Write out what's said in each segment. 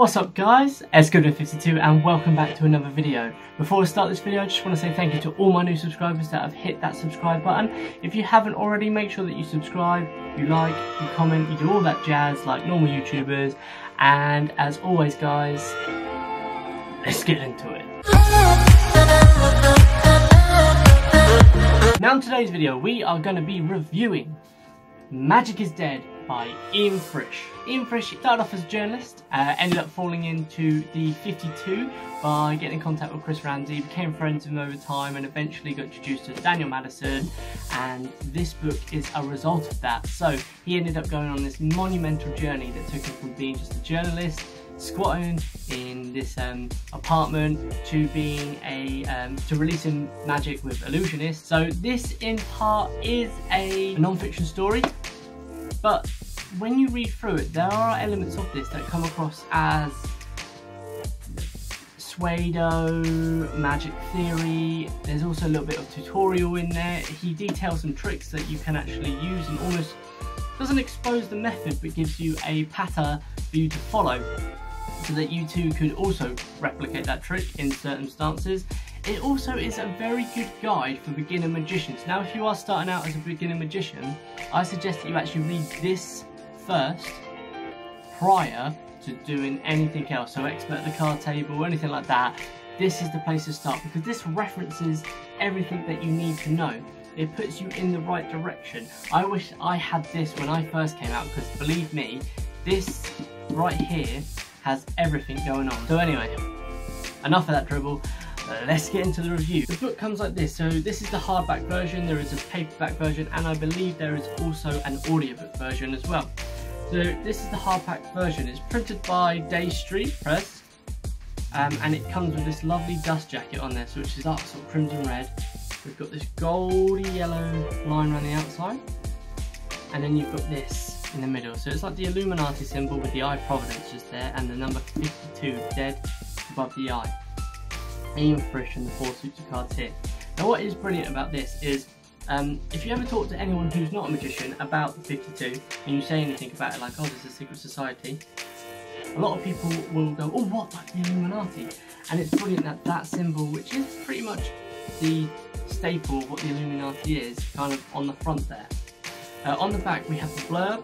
What's up guys, Escoda52 and welcome back to another video. Before I start this video I just want to say thank you to all my new subscribers that have hit that subscribe button. If you haven't already make sure that you subscribe, you like, you comment, you do all that jazz like normal YouTubers and as always guys, let's get into it. Now in today's video we are going to be reviewing Magic is Dead by Ian Frisch. Ian Frisch started off as a journalist, uh, ended up falling into the 52 by getting in contact with Chris Ramsay, became friends with him over time and eventually got introduced to Daniel Madison and this book is a result of that. So he ended up going on this monumental journey that took him from being just a journalist squatting in this um, apartment to being a um, to releasing magic with illusionists so this in part is a non-fiction story but when you read through it, there are elements of this that come across as pseudo magic theory. There's also a little bit of tutorial in there. He details some tricks that you can actually use and almost doesn't expose the method but gives you a pattern for you to follow so that you too could also replicate that trick in certain. It also is a very good guide for beginner magicians. Now if you are starting out as a beginner magician, I suggest that you actually read this first prior to doing anything else. So expert the card table or anything like that. This is the place to start because this references everything that you need to know. It puts you in the right direction. I wish I had this when I first came out because believe me, this right here has everything going on. So anyway, enough of that dribble let's get into the review. The book comes like this, so this is the hardback version, there is a paperback version, and I believe there is also an audiobook version as well. So this is the hardback version, it's printed by Dey Street Press, um, and it comes with this lovely dust jacket on this, which is dark sort of crimson red. We've got this goldy yellow line around the outside, and then you've got this in the middle. So it's like the Illuminati symbol with the eye providence just there, and the number 52 dead above the eye. Ian Frisch and the four of cards here. Now what is brilliant about this is um, if you ever talk to anyone who's not a magician about the 52 and you say anything about it like, oh, there's a secret society, a lot of people will go, oh, what, like the Illuminati? And it's brilliant that that symbol, which is pretty much the staple of what the Illuminati is, kind of on the front there. Uh, on the back we have the blurb,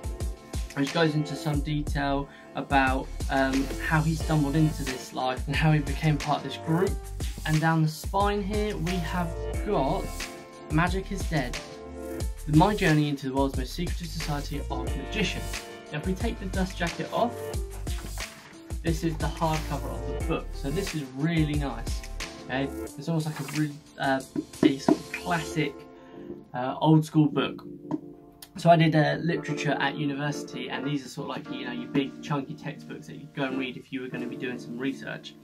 which goes into some detail about um, how he stumbled into this life and how he became part of this group. And down the spine here, we have got Magic is Dead. My journey into the world's most secretive society of magicians. Now, if we take the dust jacket off, this is the hardcover of the book. So this is really nice. Okay, it's almost like a really uh, a classic uh, old school book so I did uh, literature at university, and these are sort of like you know your big chunky textbooks that you go and read if you were going to be doing some research.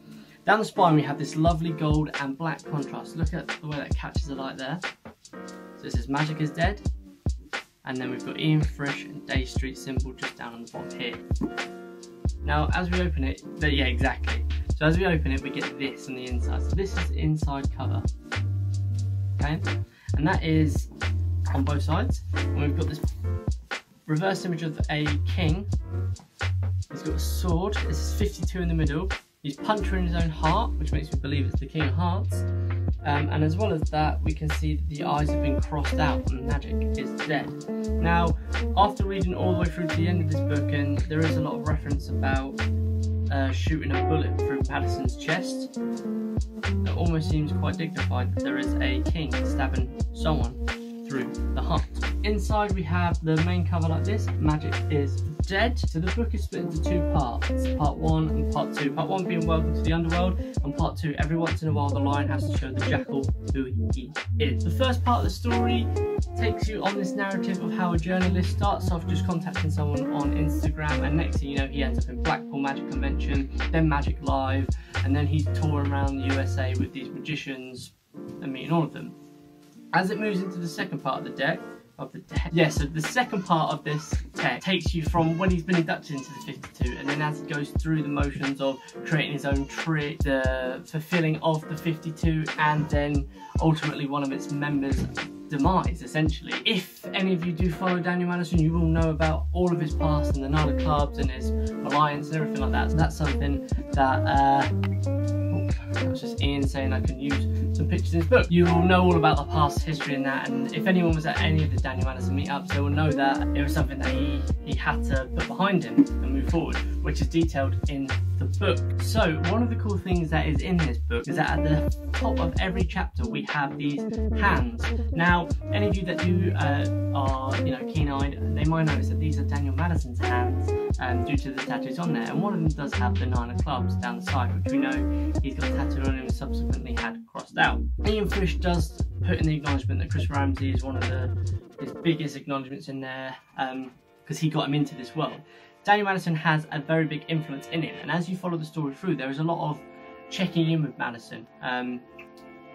Down the spine we have this lovely gold and black contrast. Look at the way that catches the light there. This is Magic is Dead, and then we've got Ian Frisch and Dey Street symbol just down on the bottom here. Now as we open it, but yeah exactly. So as we open it we get this on the inside. So this is the inside cover. Okay, and that is on both sides. And we've got this reverse image of a king. He's got a sword. This is 52 in the middle. He's puncturing his own heart, which makes me believe it's the King of Hearts. Um, and as well as that, we can see that the eyes have been crossed out and magic is dead. Now, after reading all the way through to the end of this book, and there is a lot of reference about uh, shooting a bullet through Madison's chest, it almost seems quite dignified that there is a king stabbing someone through the heart. Inside we have the main cover like this, Magic is Dead. So the book is split into two parts, part one and part two. Part one being Welcome to the Underworld, and part two, every once in a while the lion has to show the jackal who he is. The first part of the story takes you on this narrative of how a journalist starts off just contacting someone on Instagram, and next thing you know, he ends up in Blackpool Magic Convention, then Magic Live, and then he's touring around the USA with these magicians and meeting all of them. As it moves into the second part of the deck, of the deck. Yeah, so the second part of this tech takes you from when he's been inducted into the 52 and then as he goes through the motions of creating his own trick, the fulfilling of the 52 and then ultimately one of its members demise essentially. If any of you do follow Daniel Madison, you will know about all of his past and the of Clubs and his alliance and everything like that. So that's something that uh, that's just Ian saying I can use some pictures in his book. You will know all about the past history in that, and if anyone was at any of the Daniel Madison meetups, they will know that it was something that he, he had to put behind him and move forward, which is detailed in the book. So one of the cool things that is in this book is that at the top of every chapter we have these hands. Now, any of you that do uh, are you know keen-eyed, they might notice that these are Daniel Madison's hands um, due to the tattoos on there, and one of them does have the nine of clubs down the side, which we know he's got and subsequently had crossed out. Ian Frisch does put in the acknowledgement that Chris Ramsay is one of the his biggest acknowledgements in there because um, he got him into this world. Daniel Madison has a very big influence in him, and as you follow the story through, there is a lot of checking in with Madison. Um,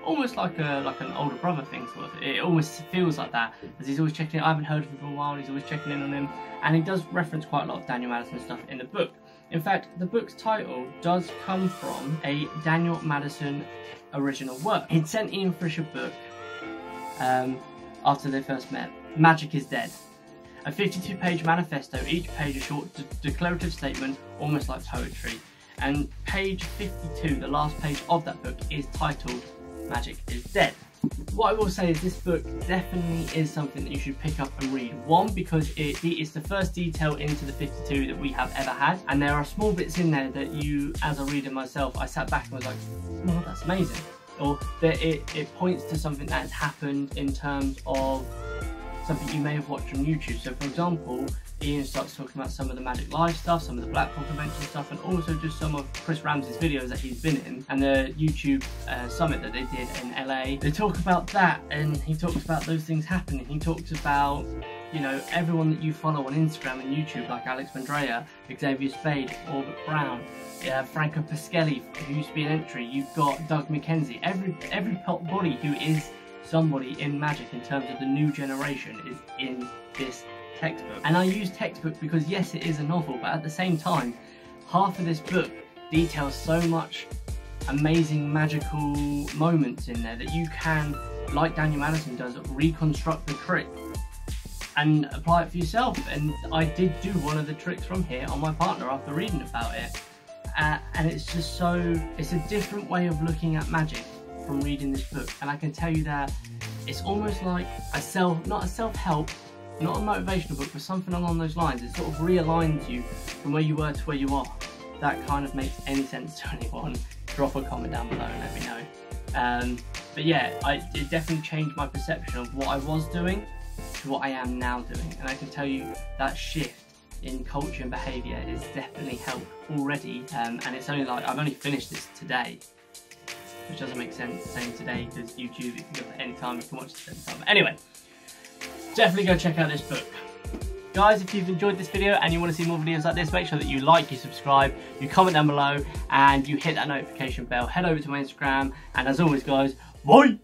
almost like a like an older brother thing sort of. It almost feels like that as he's always checking. In. I haven't heard of him for a while. He's always checking in on him, and he does reference quite a lot of Daniel Madison stuff in the book. In fact, the book's title does come from a Daniel Madison original work. He'd sent Ian Frisch a book um, after they first met. Magic is Dead. A 52 page manifesto, each page a short de declarative statement, almost like poetry. And page 52, the last page of that book, is titled Magic is Dead. What I will say is this book definitely is something that you should pick up and read. One, because it is the first detail into the 52 that we have ever had, and there are small bits in there that you, as a reader myself, I sat back and was like, oh, that's amazing. Or that it, it points to something that has happened in terms of something you may have watched on YouTube. So for example, Ian starts talking about some of the Magic Live stuff, some of the Blackpool Convention stuff, and also just some of Chris Ramsay's videos that he's been in, and the YouTube uh, summit that they did in LA. They talk about that, and he talks about those things happening. He talks about you know, everyone that you follow on Instagram and YouTube, like Alex Pandrea, Xavier Spade, Orbit Brown, uh, Franco Pascali, who used to be an entry, you've got Doug McKenzie, every every pop body who is somebody in Magic in terms of the new generation is in this textbook. And I use textbook because yes, it is a novel, but at the same time, half of this book details so much amazing magical moments in there that you can, like Daniel Madison does, reconstruct the trick and apply it for yourself. And I did do one of the tricks from here on my partner after reading about it. Uh, and it's just so, it's a different way of looking at magic from reading this book. And I can tell you that it's almost like a self, not a self-help, not a motivational book, but something along those lines. It sort of realigns you from where you were to where you are. that kind of makes any sense to anyone, drop a comment down below and let me know. Um, but yeah, I, it definitely changed my perception of what I was doing to what I am now doing. And I can tell you that shift in culture and behaviour is definitely helped already. Um, and it's only like, I've only finished this today, which doesn't make sense saying today because YouTube, you can go at any time, you can watch it at any time. Anyway, definitely go check out this book. Guys, if you've enjoyed this video and you want to see more videos like this, make sure that you like, you subscribe, you comment down below, and you hit that notification bell. Head over to my Instagram, and as always, guys, bye!